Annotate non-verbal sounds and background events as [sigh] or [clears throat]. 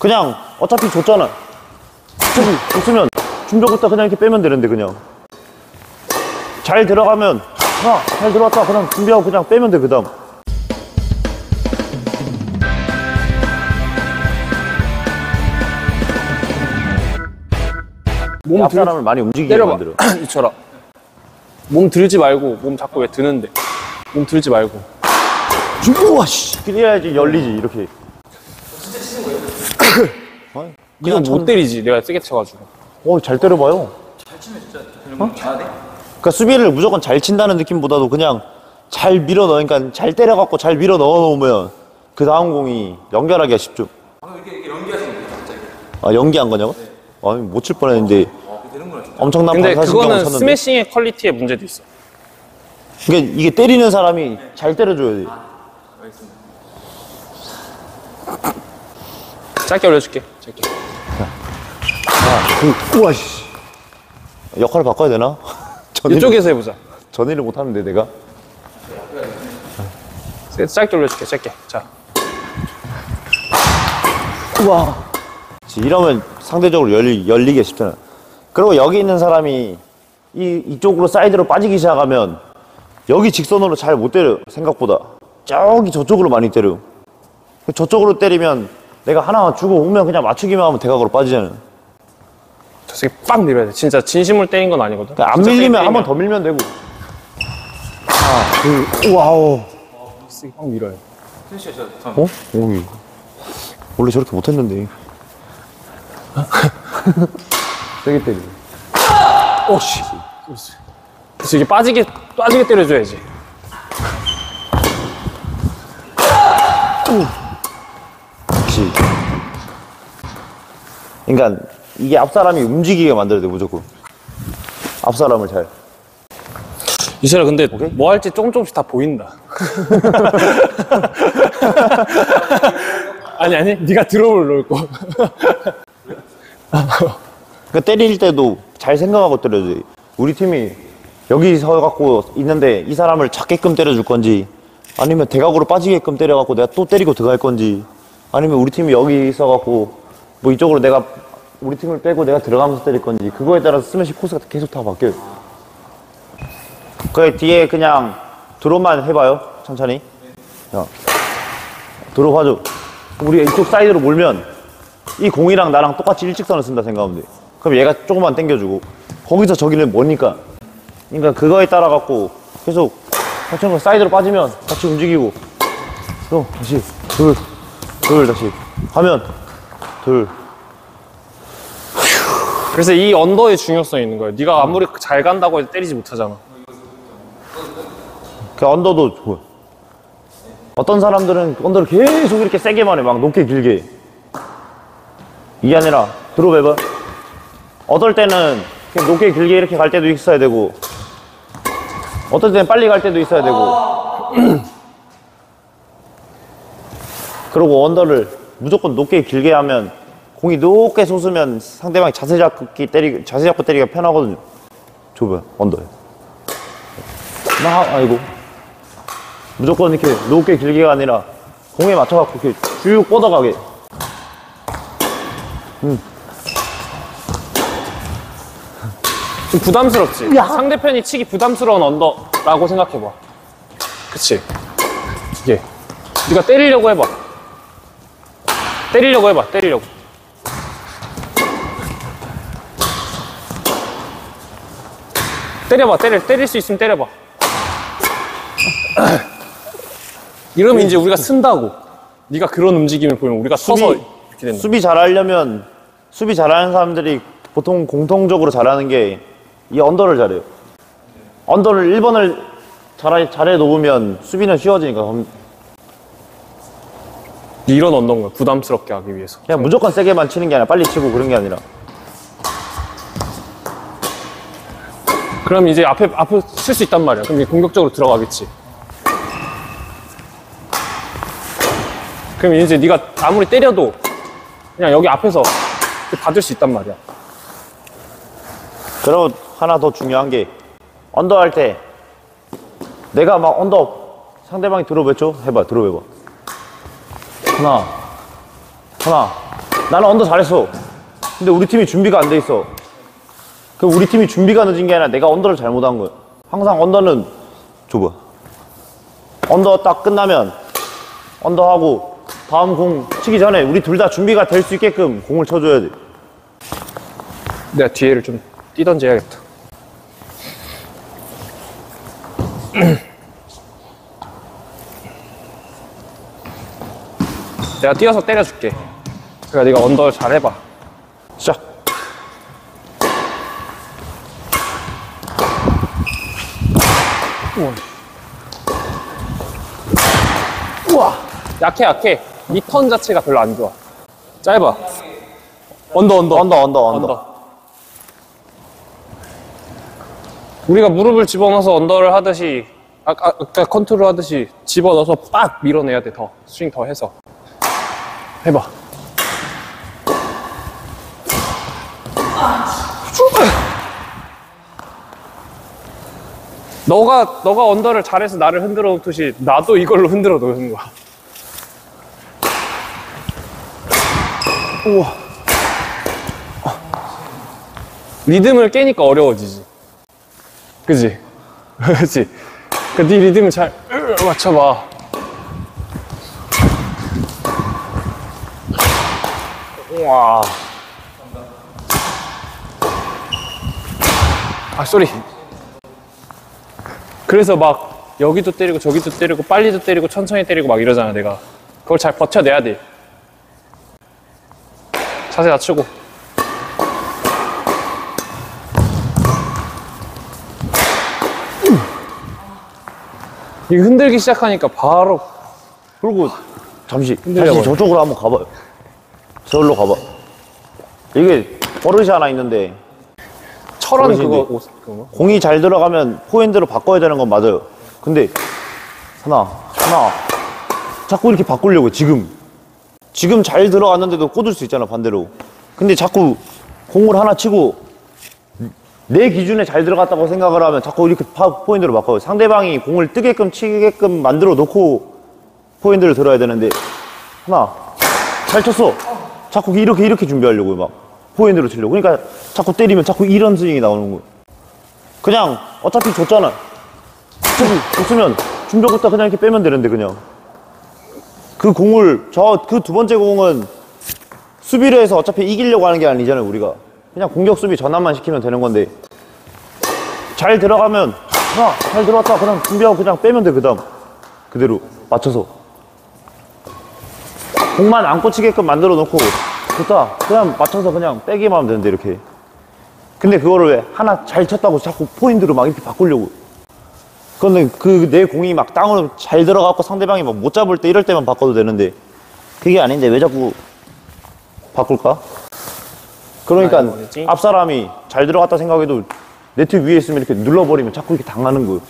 그냥 어차피 줬잖아. 어차피 줬으면 준비부터 그냥 이렇게 빼면 되는데 그냥. 잘 들어가면 하나 잘 들어왔다 그냥 준비하고 그냥 빼면 돼 그 다음. 몸앞 들, 사람을 많이 움직이게 때려봐. 만들어. [clears throat] 이처럼. 몸 들지 말고, 몸 자꾸 왜 드는데. 몸 들지 말고. 우와 씨. 그래야지 열리지 이렇게. 아니, 이건 그냥 못 때리지, 내가 세게 쳐가지고. 어, 잘 때려봐요. 잘 치면 진짜 어? 그러니까 수비를 무조건 잘 친다는 느낌보다도 그냥 잘 밀어 넣으니까 잘 때려갖고 잘 밀어 넣어 놓으면 그 다음 공이 연결하기가 쉽죠. 아, 연기한 거냐고? 아니, 못 칠 뻔했는데. 엄청난 근데 반사신경을 그거는 쳤는데. 스매싱의 퀄리티의 문제도 있어. 그러니까 이게 때리는 사람이 잘 때려줘야 돼. 짧게 올려줄게. 짧게. 그, 우와, 씨. 역할을 바꿔야 되나? [laughs] 전일, 이쪽에서 해보자. 전일을 못하는데, 내가? 세- 짧게 올려줄게, 짧게. 자. 우와. 이러면 상대적으로 열리, 열리기가 쉽잖아. 그리고 여기 있는 사람이 이, 이쪽으로 사이드로 빠지기 시작하면 여기 직선으로 잘 못 때려, 생각보다. 저기 저쪽으로 많이 때려. 저쪽으로 때리면 내가 하나 주고 오면 그냥 맞추기만 하면 대각으로 빠지잖아. 저 새끼 빡 밀어야 돼. 진짜 진심을 때린 건 아니거든. 그러니까 안 진짜 밀리면 한 번 더 밀면 되고. 아, 그, 와우. 빡 밀어야 돼. 어? 오, 원래 저렇게 못했는데. 세게 때리네. 오씨. 그래서 이게 빠지게, 빠지게 때려줘야지. 그러니까 이게 앞 사람이 움직이게 만들어야 돼 무조건. 앞 사람을 잘. 이슬아 근데 뭐 할지 조금 조금씩 다 보인다. [laughs] 아니 아니 네가 드롭을 넣을 거. 그러니까 때릴 때도 잘 생각하고 때려야 돼. 우리 팀이 여기 서 갖고 있는데 이 사람을 작게끔 때려줄 건지 아니면 대각으로 빠지게끔 때려갖고 내가 또 때리고 들어갈 건지 아니면 우리 팀이 여기 있어 갖고 뭐 이쪽으로 내가 우리 팀을 빼고 내가 들어가면서 때릴 건지 그거에 따라서 스매시 코스가 계속 다 바뀌어요. 그 뒤에 그냥 드롭만 해봐요 천천히. 자, 드롭 하죠. 우리 이쪽 사이드로 몰면 이 공이랑 나랑 똑같이 일직선을 쓴다 생각하면 돼. 그럼 얘가 조금만 당겨주고 거기서 저기는 뭐니까. 그러니까 그거에 따라 갖고 계속 천천히 사이드로 빠지면 같이 움직이고 또 다시 둘, 둘 다시 하면 둘. 그래서 이 under의 중요성이 있는 거야. 네가 아무리 잘 간다고 해도 때리지 못하잖아. 그 언더도 좋아. 어떤 사람들은 언더를 계속 이렇게 세게만 해. 막 높게 길게. 이게 아니라 드롭 해봐. 어떨 때는 그냥 높게 길게 이렇게 갈 때도 있어야 되고 어떨 때는 빨리 갈 때도 있어야 되고 [clears throat] 그리고 언더를 무조건 높게 길게 하면 공이 높게 솟으면 상대방이 자세 잡기 때리 자세 잡고 때리기가 편하거든요. 좁아요 언더에. 나 아이고 무조건 이렇게 높게 길게가 아니라 공에 맞춰갖고 이렇게 쭉 뻗어가게. 좀 부담스럽지? 상대편이 치기 부담스러운 언더라고 생각해봐. 그치? 이게. 네가 때리려고 해봐. 때리려고 해봐, 때리려고. 때려봐, 때릴, 때릴 수 있으면 때려봐. 이러면 이제 우리가 쓴다고. 네가 그런 움직임을 보이면 우리가 서서 수비- 이렇게 된다. 수비 잘하려면 수비 잘하는 사람들이 보통 공통적으로 잘하는 게 이 언더를 잘해요. 언더를 1번을 잘해, 잘해 놓으면 수비는 쉬워지니까 이런 언더인 거야, 부담스럽게 하기 위해서. 그냥 무조건 세게만 치는 게 아니라 빨리 치고 그런 게 아니라 그럼 이제 앞에 앞에 칠 수 있단 말이야. 그럼 이제 공격적으로 들어가겠지. 그럼 이제 네가 아무리 때려도 그냥 여기 앞에서 받을 수 있단 말이야. 그리고 하나 더 중요한 게 under 할 때 내가 막 under 상대방이 들어오겠죠? 해봐 들어해봐 하나 하나 나는 under 잘했어. 근데 우리 팀이 준비가 안 돼 있어. 그 우리 팀이 준비가 늦은 게 아니라 내가 under를 잘못한 거야. 항상 under는 줘봐. under 딱 끝나면 under 하고 다음 공 치기 전에 우리 둘 다 준비가 될 수 있게끔 공을 쳐줘야 돼. 내가 뒤에를 좀 뛰던지 해야겠다. 내가 뛰어서 때려줄게. 그러니까 네가 under 잘 해봐. 시작. 약해 약해. 이 턴 자체가 별로 안 좋아. 짧아. under under. under, under, under. under. 우리가 무릎을 집어넣어서 under를 하듯이 아까, 아까 컨트롤 하듯이 집어넣어서 빡 밀어내야 돼 더 스윙 더 해서 해봐 너가 너가 under를 잘해서 나를 흔들어 놓듯이 나도 이걸로 흔들어 놓는 거야 우와. 리듬을 깨니까 어려워지지. 그지? [laughs] 그지? 그네 리듬을 잘 으, 맞춰봐. 와. 아, 쏘리. 그래서 막 여기도 때리고 저기도 때리고 빨리도 때리고 천천히 때리고 막 이러잖아, 내가. 그걸 잘 버텨내야 돼. 자세 낮추고. 이거 흔들기 시작하니까 바로 그리고 잠시 흔들려 다시. 저쪽으로 한번 가봐요. 저기로 가봐. 이게 버릇이 하나 있는데 철원. 그거 옷 그거 공이 잘 들어가면 포핸드로 바꿔야 되는 건 맞아요. 근데 하나 하나 자꾸 이렇게 바꾸려고 지금 지금 잘 들어갔는데도 꽂을 수 있잖아 반대로. 근데 자꾸 공을 하나 치고 내 기준에 잘 들어갔다고 생각을 하면 자꾸 이렇게 파- 포핸드로 바꿔요. 상대방이 공을 뜨게끔 치게끔 만들어 놓고 포핸드를 들어야 되는데 하나 잘 쳤어. 자꾸 이렇게 이렇게 준비하려고 막 포핸드로 치려고. 그러니까 자꾸 때리면 자꾸 이런 스윙이 나오는 거예요. 그냥 어차피 줬잖아. 어차피 줬으면 준비부터 그냥 이렇게 빼면 되는데 그냥 그 공을 저 그 두 번째 공은 수비를 해서 어차피 이기려고 하는 게 아니잖아요 우리가 그냥 공격 수비 전환만 시키면 되는 건데 잘 들어가면 하나 잘 들어왔다 그냥 준비하고 그냥 빼면 돼 그 다음 그대로 맞춰서 공만 안 꽂히게끔 만들어 놓고 좋다 그냥 맞춰서 그냥 빼기만 하면 되는데 이렇게 근데 그거를 왜 하나 잘 쳤다고 자꾸 포인트로 막 이렇게 바꾸려고. 그런데 그 내 공이 막 땅으로 잘 들어갔고 상대방이 막 못 잡을 때 이럴 때만 바꿔도 되는데 그게 아닌데 왜 자꾸 바꿀까? 그러니까? 앞 사람이 잘 들어갔다 생각해도 네트 위에 있으면 이렇게 눌러버리면 자꾸 이렇게 당하는 거예요.